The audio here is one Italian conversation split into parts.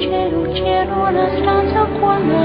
cielo, cielo, una stanza quando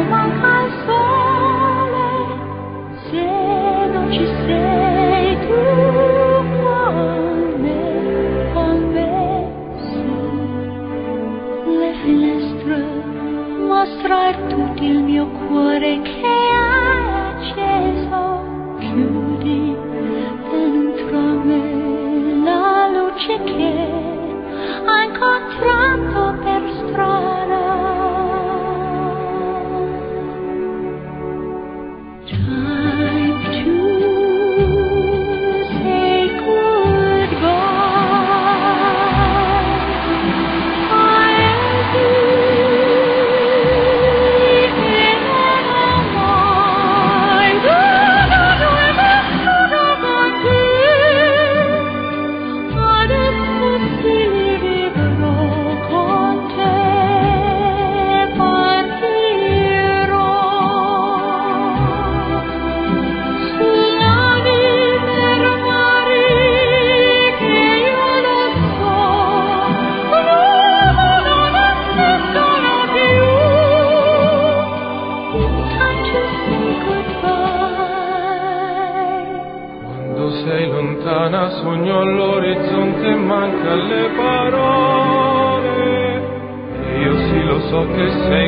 lontana, sogno all'orizzonte, manca le parole. Io sì lo so che sei